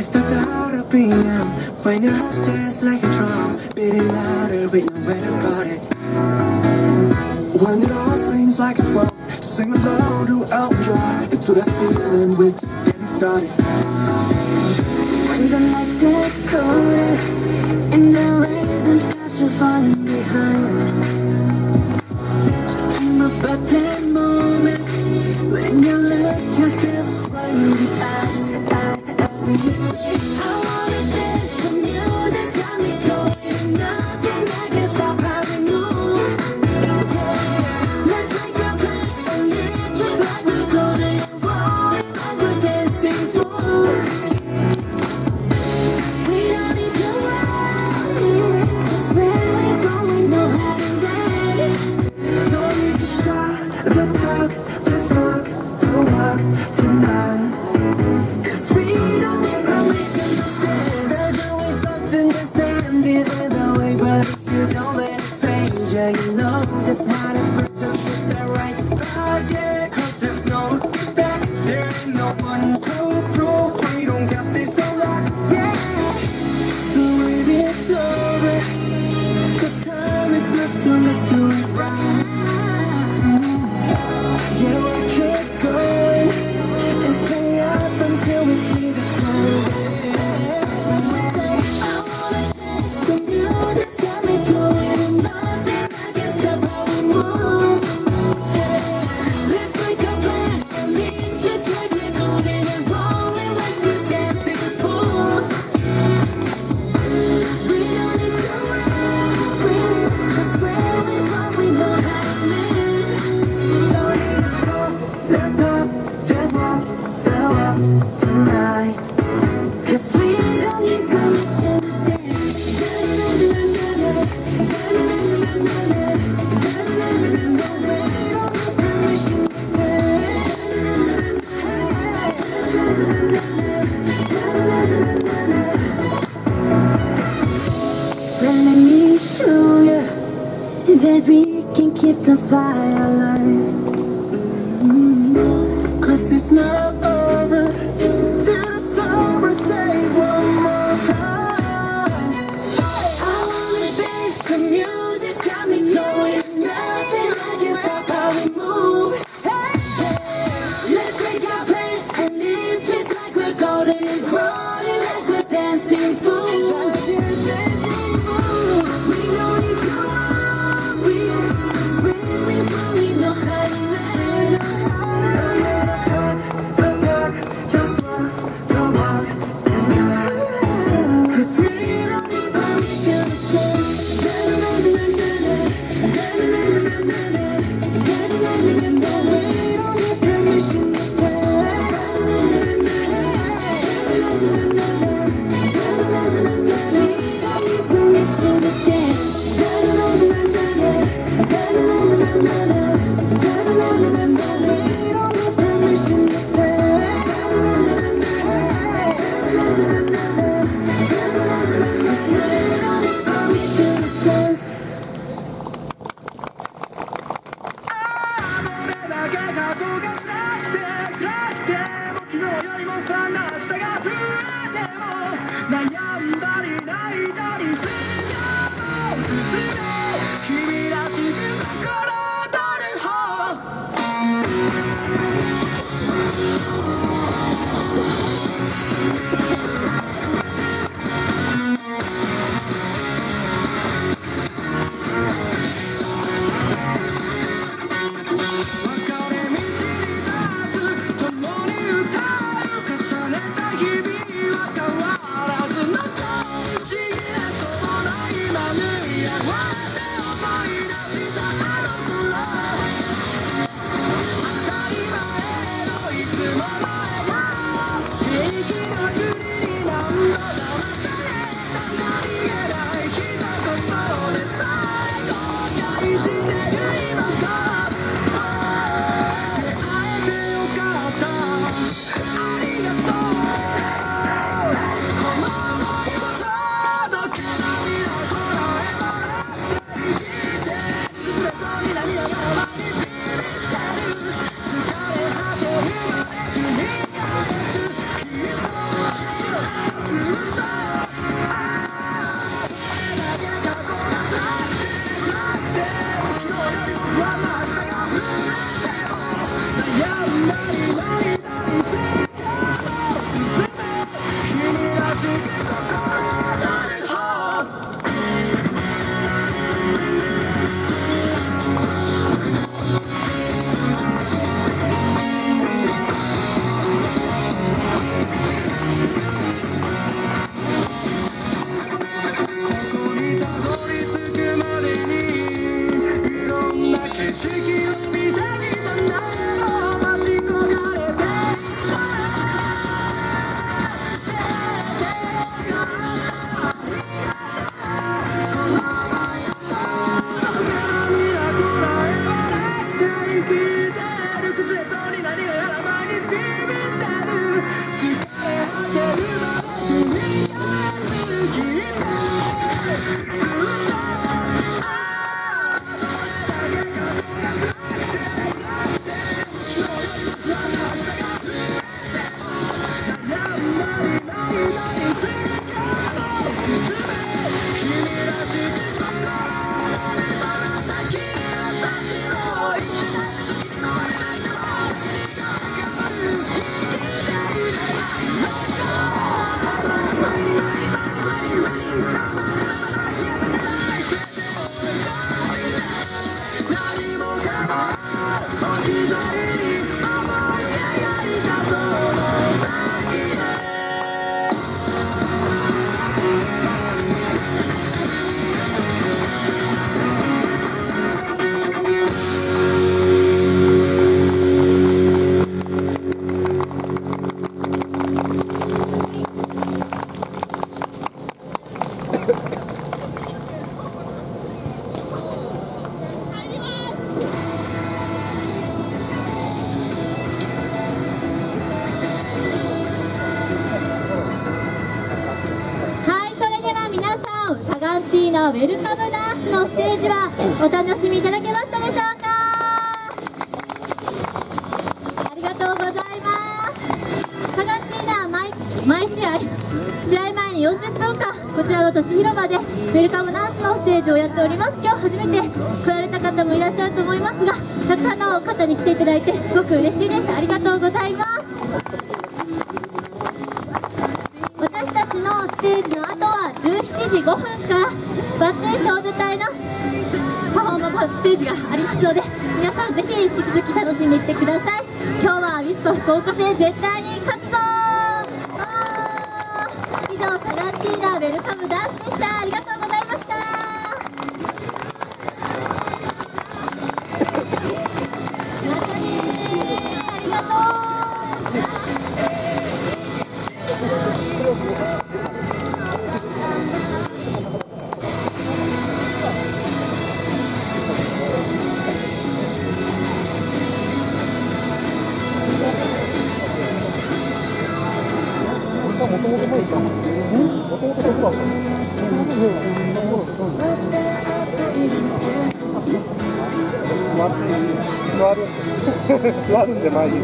It's the heart of PM When your heart stays like a drum Beating louder with nowhere to guard it When it all seems like a swamp Sing along to our drum Into that feeling we're just getting started. When the nights get colder And the rhythm starts to fall the firelight. ウェルカムダンスのステージはお楽しみいただけましたでしょうかありがとうございますサガンティーナ毎毎試合試合前に40分間こちらの都市広場でウェルカムダンスのステージをやっております今日初めて来られた方もいらっしゃると思いますがたくさんの方に来ていただいてすごく嬉しいですありがとうございます。私たちのステージの後は17時5分からバッテン少女隊のパフォーマンスステージがありますので皆さんぜひ引き続き楽しんでいってください今日はウィスト福岡戦絶対に勝つぞ以上サガンティーナウェルカムだ座る座る座るんです。